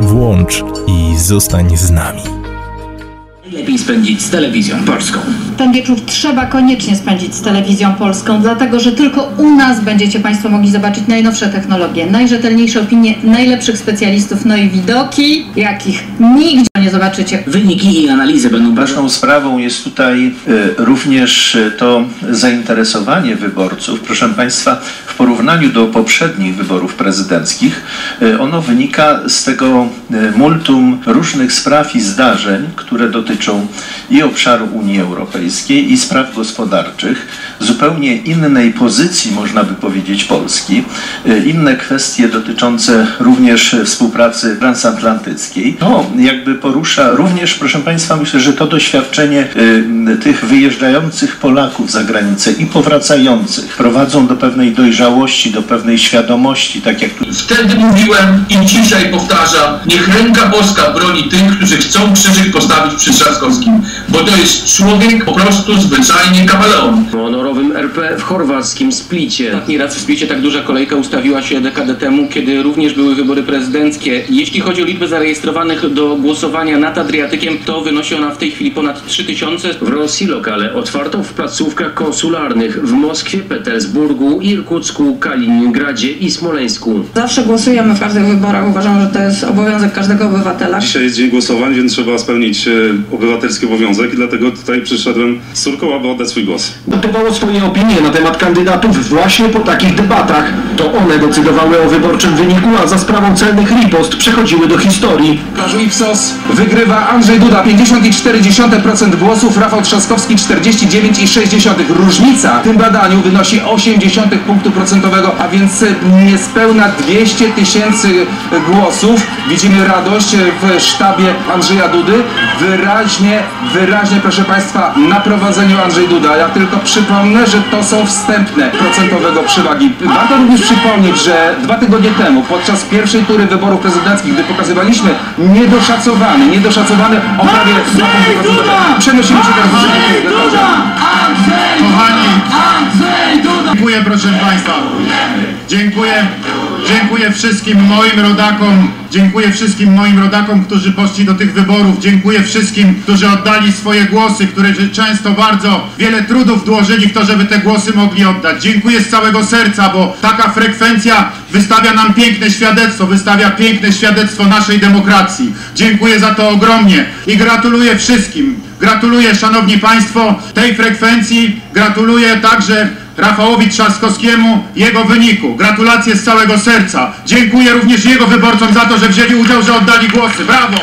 Włącz i zostań z nami. Lepiej spędzić z telewizją polską. Ten wieczór trzeba koniecznie spędzić z telewizją polską, dlatego że tylko u nas będziecie Państwo mogli zobaczyć najnowsze technologie, najrzetelniejsze opinie najlepszych specjalistów, no i widoki, jakich nigdzie nie zobaczycie. Wyniki i analizy będą Ważną sprawą jest tutaj e, również e, to zainteresowanie wyborców. Proszę Państwa, w porównaniu do poprzednich wyborów prezydenckich, e, ono wynika z tego multum różnych spraw i zdarzeń, które dotyczą i obszaru Unii Europejskiej, i spraw gospodarczych, zupełnie innej pozycji, można by powiedzieć, Polski, inne kwestie dotyczące również współpracy transatlantyckiej. To jakby porusza również, proszę Państwa, myślę, że to doświadczenie y, tych wyjeżdżających Polaków za granicę i powracających prowadzą do pewnej dojrzałości, do pewnej świadomości, tak jak tu Wtedy mówiłem i dzisiaj powtarzam, niech ręka boska broni tych, którzy chcą krzyżyk postawić przy Trzaskowskim, bo to jest człowiek po prostu zwyczajnie kameleon. honorowym RP w chorwackim Splicie. Ostatni raz w Splicie tak duża kolejka ustawiła się dekadę temu, kiedy również były wybory prezydenckie. Jeśli chodzi o liczbę zarejestrowanych do głosowania nad Adriatykiem, to wynosi ona w tej chwili ponad 3000. W Rosji lokale otwarto w placówkach konsularnych w Moskwie, Petersburgu, Irkucku, Kaliningradzie i Smoleńsku. Zawsze głosujemy w każdych wyborach. Uważam, że to jest obowiązek każdego obywatela. Dzisiaj jest dzień głosowań, więc trzeba spełnić e, obywatelski obowiązek i dlatego tutaj przyszedłem z córką, aby oddać swój głos. Notowało swoje opinie na temat kandydatów właśnie po takich debatach. To one decydowały o wyborczym wyniku, a za sprawą celnych ripost przechodziły do historii. Sondażu Ipsos wygrywa Andrzej Duda 50,4% głosów, Rafał Trzaskowski 49,6%. Różnica w tym badaniu wynosi 0,8 punktu procentowego, a więc niespełna 200 tysięcy głosów. Widzimy radość w sztabie Andrzeja Dudy. Wyraźnie, wyraźnie proszę Państwa na prowadzeniu Andrzej Duda. Ja tylko przypomnę, że to są wstępne procentowego przewagi. Warto również przypomnieć, że dwa tygodnie temu podczas pierwszej tury wyborów prezydenckich, gdy pokazywaliśmy niedoszacowany, niedoszacowany o prawie 2 punkty procentowe. Przenosimy się do Rzeczypospolitej. Kochani, dziękuję proszę Państwa. Dziękuję, dziękuję wszystkim moim rodakom, dziękuję wszystkim moim rodakom, którzy poszli do tych wyborów, dziękuję wszystkim, którzy oddali swoje głosy, którzy często bardzo wiele trudów włożyli w to, żeby te głosy mogli oddać. Dziękuję z całego serca, bo taka frekwencja wystawia nam piękne świadectwo, wystawia piękne świadectwo naszej demokracji. Dziękuję za to ogromnie i gratuluję wszystkim. Gratuluję, Szanowni Państwo, tej frekwencji, gratuluję także Rafałowi Trzaskowskiemu jego wyniku. Gratulacje z całego serca. Dziękuję również jego wyborcom za to, że wzięli udział, że oddali głosy. Brawo!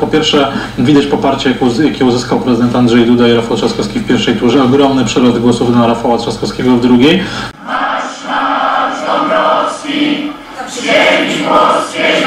Po pierwsze, widać poparcie, jakie uzyskał prezydent Andrzej Duda i Rafał Trzaskowski w pierwszej turze. Ogromny przelot głosów na Rafała Trzaskowskiego w drugiej. Dąbrowski, ziemi włoskiej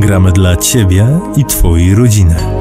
Gramy dla Ciebie i Twojej rodziny.